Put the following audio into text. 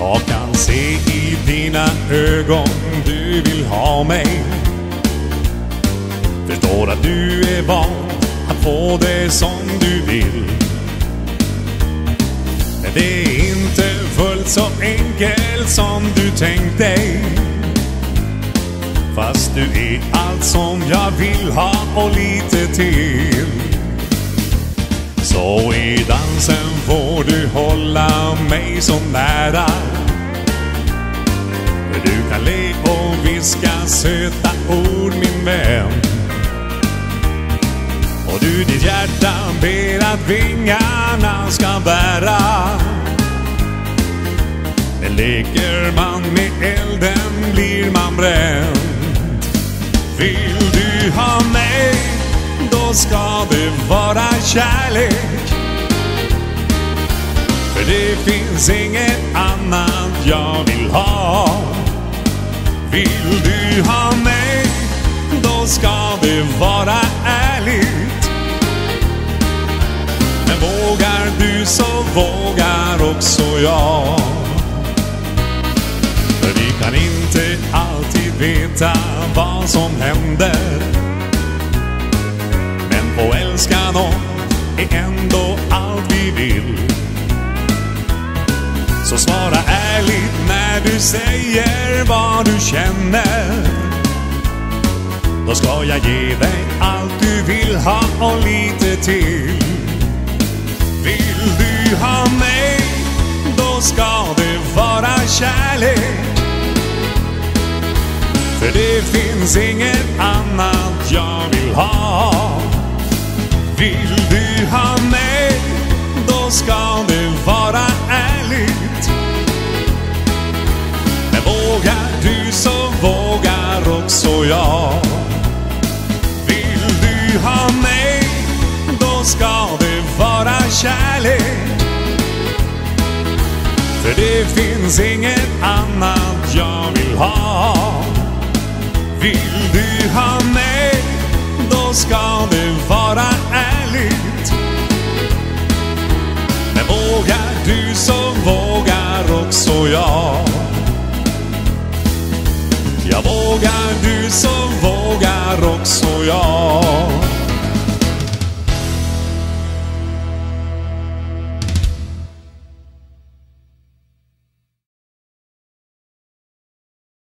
Jag kan se i dina ögon du vill ha mig. Förstår att du är van att få det som du vill. Men det är inte fullt så enkelt som du tänkt dig Fast du är allt som jag vill ha och lite till. Så i dansen så nära. Du kan le och viska söta ord min vän. Och du ditt hjärta ber att vingarna ska bära. Men leker man med elden blir man bränd. Vill du ha mig, då ska det vara kärlek det finns inget annat jag vill ha. Vill du ha mig, då ska det vara ärligt. Men vågar du så vågar också jag. För vi kan inte alltid veta vad som händer. Så svara ärligt när du säger vad du känner. Då ska jag ge dig allt du vill ha och lite till. Vill du ha mig, då ska det vara kärlek. För det finns inget annat jag vill ha. Vill du ha mig, då ska det också jag. Vill du ha mig, då ska det vara kärlek. För det finns inget annat jag vill ha. Vill du ha mig, då ska vågar du så vågar också jag.